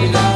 Florida.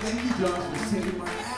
Thank you, Josh, for saving my